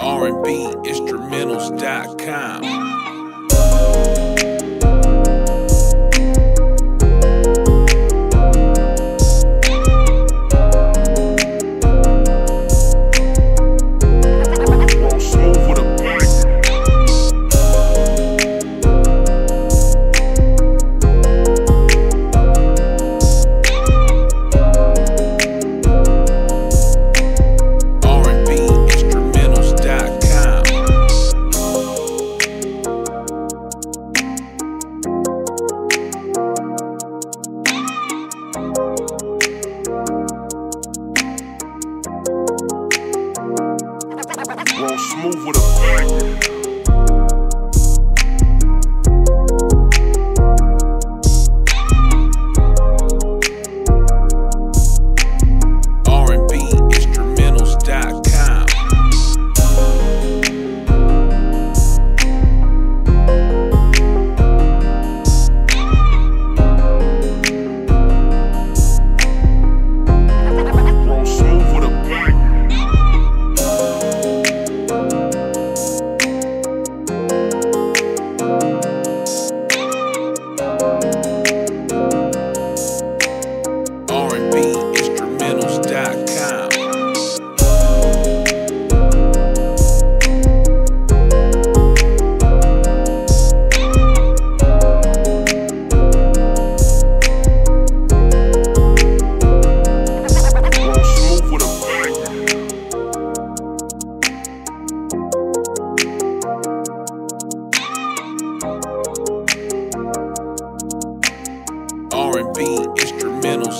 R&B instrumentals.com. roll smooth with a Música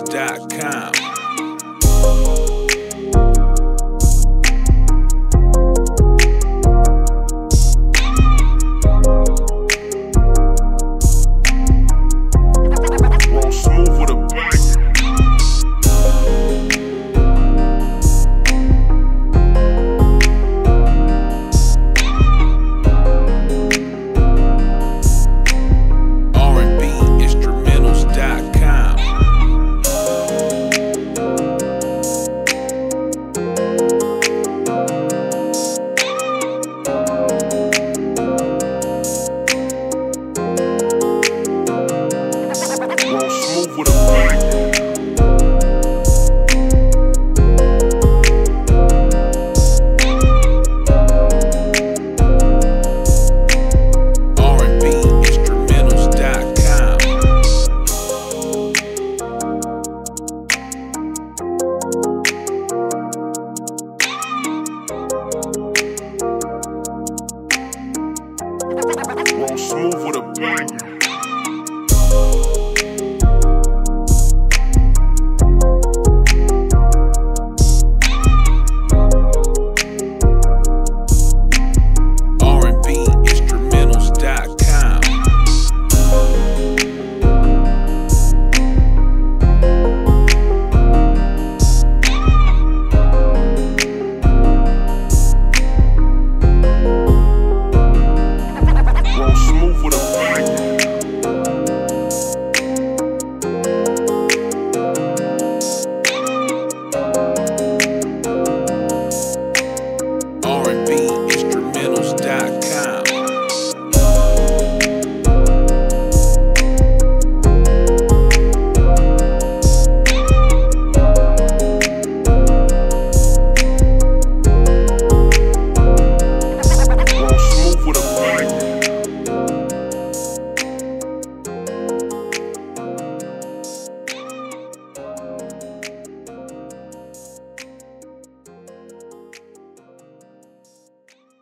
News.com. smooth with a bang.